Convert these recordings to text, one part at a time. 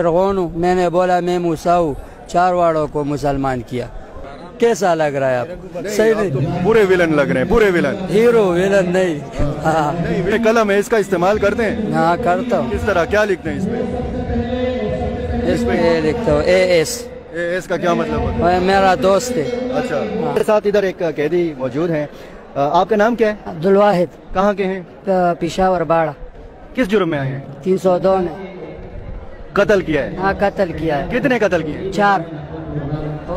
फिरौन हूँ मैंने बोला मैं मूसा हूँ चार वाड़ों को मुसलमान किया। कैसा लग रहा है आप? सही आप तो पूरे विलन लग रहे हैं पूरे विलन। हीरो विलन नहीं। हाँ। नहीं ये कलम है इसका इस्तेमाल करते हैं। हाँ करता हूँ। किस तरह क्या लिखते हैं इसमें इस पे ये लिखता हूँ ए एस ए, इसका क्या मतलब होता वह मेरा दोस्त है। है। अच्छा मेरे साथ इधर एक कैदी मौजूद है। आपका नाम क्या है? अब्दुल वाहिद। कहाँ के हैं? पिशावर बाड़ा। किस जुर्म में आए हैं? तीन सौ दो ने कत्ल किया है? हाँ कत्ल किया है। कितने कत्ल किए? चार।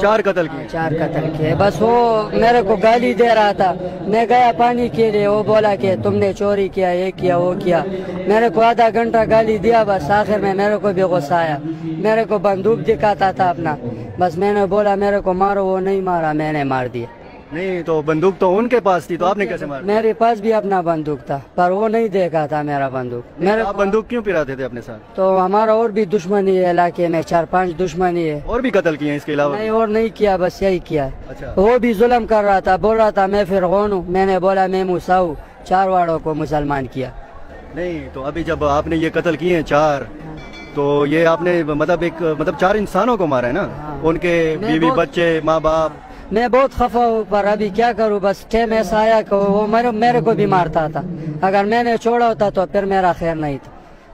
चार कत्ल किए? चार कत्ल किए। बस वो मेरे को गाली दे रहा था। मैं गया पानी के लिए वो बोला कि तुमने चोरी किया ये किया वो किया। मेरे को आधा घंटा गाली दिया बस आखिर में मेरे को भी गुस्सा आया। मेरे को बंदूक दिखाता था अपना। बस मैंने बोला मेरे को मारो वो नहीं मारा मैंने मार दिया। नहीं तो बंदूक तो उनके पास थी तो आपने कैसे मारा? मेरे पास भी अपना बंदूक था पर वो नहीं देखा था मेरा बंदूक। मेरे आप बंदूक क्यों पिराते थे अपने साथ? तो हमारा और भी दुश्मनी है इलाके में चार पाँच दुश्मनी है। और भी कत्ल किए इसके अलावा? नहीं और नहीं किया बस यही किया। अच्छा। वो भी जुलम कर रहा था बोल रहा था मैं फिर हूँ मैंने बोला मैं मूसा हूँ चार वाड़ों को मुसलमान किया। नहीं तो अभी जब आपने ये कत्ल किए हैं चार तो ये आपने मतलब एक मतलब चार इंसानों को मारा है ना? हाँ। उनके बीवी बच्चे माँ बाप मैं बहुत खफा हूँ, पर अभी क्या करूँ? बस टाइम ऐसा आया वो मेरे मेरे को भी मारता था। अगर मैंने छोड़ा होता तो फिर मेरा खैर नहीं था।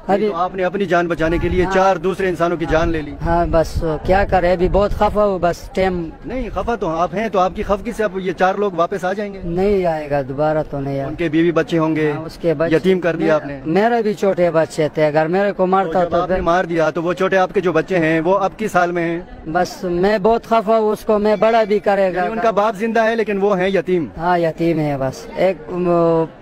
अभी तो आपने अपनी जान बचाने के लिए हाँ। चार दूसरे इंसानों की जान ले ली। हाँ बस क्या करे? अभी बहुत खफा हूँ बस टाइम नहीं खफा तो आप हैं तो आपकी खफकी से अब ये चार लोग वापस आ जाएँगे। नहीं आएगा दोबारा तो नहीं आएगा। उनके बीवी बच्चे होंगे हाँ, उसके बच्चे यतीम कर दिया आपने। मेरे भी छोटे बच्चे थे अगर मेरे को तो मारता जब तो मार दिया तो वो छोटे आपके जो बच्चे हैं वो अब किस हाल में हैं? बस मैं बहुत खफा हूँ उसको मैं बड़ा भी करेगा। उनका बाप ज़िंदा है लेकिन वो है यतीम। हाँ यतीम है बस। एक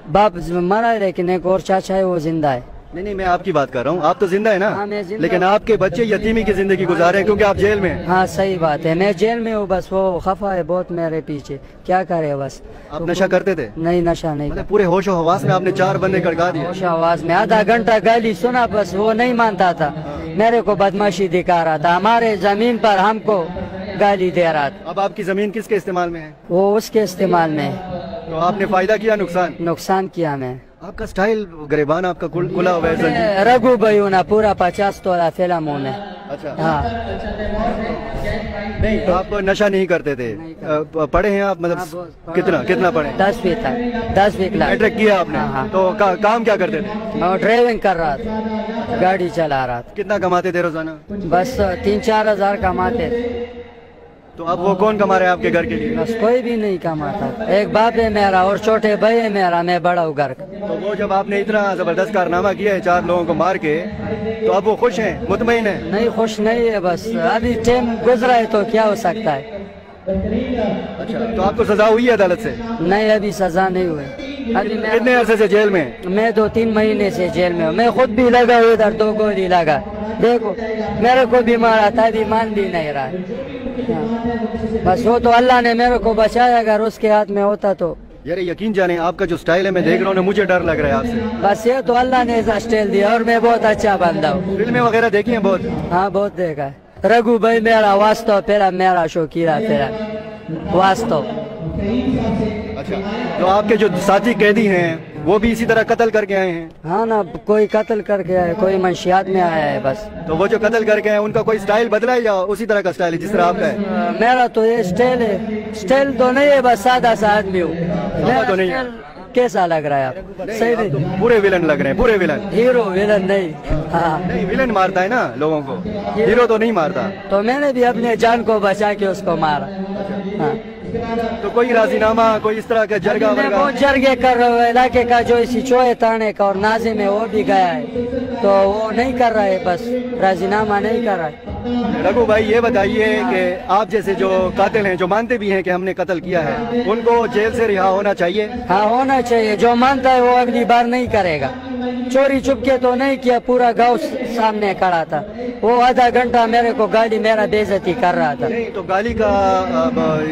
बाप मरा है लेकिन एक और चाचा है वो ज़िंदा है। नहीं नहीं मैं आपकी बात कर रहा हूँ। आप तो ज़िंदा है ना? हाँ, मैं ज़िंदा लेकिन आपके बच्चे यतीमी की ज़िंदगी गुजारे हैं क्योंकि आप जेल में हाँ। सही बात है। मैं जेल में हूँ बस वो खफा है बहुत मेरे पीछे। क्या करे बस? आप तो नशा करते थे? नहीं नशा नहीं मतलब पूरे होशो हवास में आपने चार बंदे कड़का दिए। होश आवाज़ में। आधा घंटा गाली सुना बस वो नहीं मानता था। मेरे को बदमाशी दिखा रहा था। हमारे ज़मीन पर हमको गाली दे रहा था। अब आपकी ज़मीन किसके इस्तेमाल में है? वो उसके इस्तेमाल में है। तो आपने फ़ायदा किया नुकसान? नुकसान किया मैं। आपका स्टाइल गरीबान आपका कुल खुला हुआ है। रघु बयूना पूरा पचास तोला फ़िल्म हूँ मैं अच्छा। हाँ। नहीं आप नशा नहीं करते थे। अ, पढ़े हैं आप? हाँ, मतलब बहुत। कितना कितना पढ़े? दसवीं तक दसवीं क्लास मैट्रिक किया आपने? हाँ, हाँ। तो का, काम क्या करते थे? और ड्राइविंग कर रहा था। गाड़ी चला रहा था। कितना कमाते थे रोज़ाना? बस तीन चार हज़ार कमाते थे। तो अब वो कौन कमा रहे हैं आपके घर के लिए? बस कोई भी नहीं कमाता। एक बाप है मेरा और छोटे भाई है मेरा मैं बड़ा हूँ घर। का तो वो जब आपने इतना ज़बरदस्त कारनामा किया है चार लोगों को मार के तो अब वो खुश हैं? मुतमिन है? नहीं खुश नहीं है बस। अभी टाइम गुजरा है तो क्या हो सकता है? अच्छा तो आपको सजा हुई है अदालत से? नहीं अभी सजा नहीं हुई। अभी मैं कितने अरसे से जेल में? मैं दो तीन महीने से जेल में हूँ। मैं खुद भी लगा हुआ इधर दो गोली लगा। देखो मेरे को बीमार आता था अभी मान भी नहीं रहा हाँ। बस वो तो अल्लाह ने मेरे को बचाया अगर उसके हाथ में होता तो। यार यकीन जाने आपका जो स्टाइल है मैं देख रहा हूँ मुझे डर लग रहा है आपसे। बस ये तो अल्लाह ने ऐसा स्टाइल दिया और मैं बहुत अच्छा बंदा हूँ। फ़िल्में वगैरह देखी हैं बहुत? हाँ बहुत देखा है। रघु भाई मेरा वास्तव तेरा मेरा शोकीरा तेरा वास्तव। अच्छा तो आपके जो साथी कैदी हैं वो भी इसी तरह कत्ल करके आए हैं। हाँ ना कोई कत्ल करके आया कोई मंशियात में आया है बस। तो वो जो कत्ल करके आए उनका कोई स्टाइल बदला है या उसी तरह का स्टाइल है जिस तरह आपका है? मेरा तो ये स्टाइल है स्टाइल तो नहीं है बस सादा सा आदमी हूँ। तो नहीं है। कैसा लग रहा है आप? सही आप तो पूरे विलन लग रहे हैं पूरे विलन हीरो विलन नहीं। हाँ। नहीं विलन मारता है ना लोगों को। हीरो तो नहीं मारता। तो मैंने भी अपने जान को बचा के उसको मारा। हाँ। तो कोई राजीनामा कोई इस तरह का जरगा मैं वरगा? बहुत जरगे कर रहे हूँ इलाके का जो इसी चोए ताने का और नाजिम है वो भी गया है। तो वो नहीं कर रहा है बस राजीनामा नहीं कर रहा है। रघु भाई ये बताइए कि आप जैसे जो कातिल हैं जो मानते भी हैं कि हमने कत्ल किया है उनको जेल से रिहा होना चाहिए? हाँ होना चाहिए। जो मानता है वो अगली बार नहीं करेगा। चोरी चुपके तो नहीं किया पूरा गाँव सामने खड़ा था। वो आधा घंटा मेरे को गाड़ी मेरा बेजती कर रहा था। नहीं तो गाली का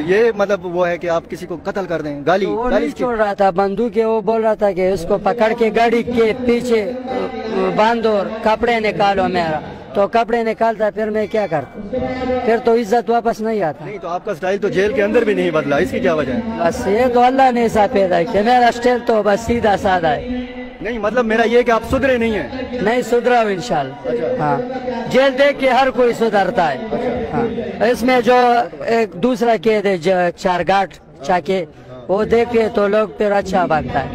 ये मतलब वो है कि आप किसी को कत्ल कर दें गाली तो वो गाली छोड़ रहा था बंदूक है वो बोल रहा था कि उसको पकड़ के गाड़ी के पीछे बांधो कपड़े निकालो मेरा। तो कपड़े निकालता फिर मैं क्या करता? फिर तो इज़्ज़त वापस नहीं आता। नहीं तो आपका स्टाइल तो जेल के अंदर भी नहीं बदला इसकी क्या वजह है? बस ये तो अल्लाह ने ऐसा पैदा किया मेरा स्टाइल तो बस सीधा साधा है। नहीं मतलब मेरा ये कि आप सुधरे नहीं है। नहीं सुधरा हूँ इंशाल्लाह हाँ। जेल देख के हर कोई सुधरता है। हाँ। इसमें जो एक दूसरा कैद है जो चार गाठ चाके वो देखे तो लोग फिर अच्छा भागता है।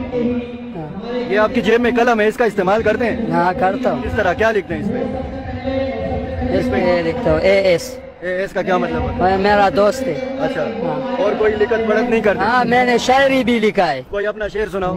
हाँ, ये आपकी जेब में कलम है इसका इस्तेमाल करते हैं? हाँ करता हूँ। किस तरह क्या लिखते हैं इसमें? इसमें ये लिखता हूँ ए एस इसका क्या मतलब होता वो मेरा दोस्त है है। अच्छा। हाँ। और कोई लिखत पढ़त नहीं करता? हाँ मैंने शायरी भी लिखा है। कोई अपना शेर सुनाओ।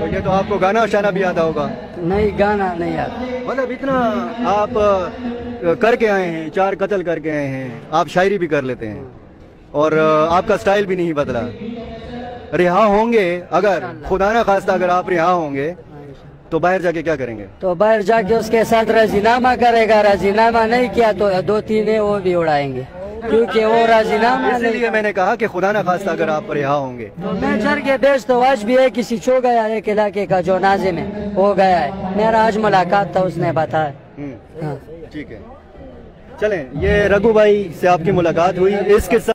तो ये तो आपको गाना शाना भी आता होगा नहीं गाना नहीं यार मतलब इतना आप अ, करके आए हैं चार कत्ल करके आए हैं आप शायरी भी कर लेते हैं और अ, आपका स्टाइल भी नहीं बदला रिहा होंगे अगर खुदा ना खास्ता अगर आप रिहा होंगे तो बाहर जाके क्या करेंगे? तो बाहर जाके उसके साथ राजीनामा करेगा। राजीनामा नहीं किया तो दो तीन वो भी उड़ाएँगे। क्योंकि वो राजीनामा इसलिए मैंने कहा कि खुदा ना खास्ता अगर आप रिहा होंगे। तो मैं चढ़ के बेच तो आज भी है किसी छो गया एक इलाके का जो नाजिम है हो गया है। मेरा आज मुलाकात था उसने बताया। हम्म, हाँ। ठीक है। चलें ये रघु भाई से आपकी मुलाकात हुई। इसके साथ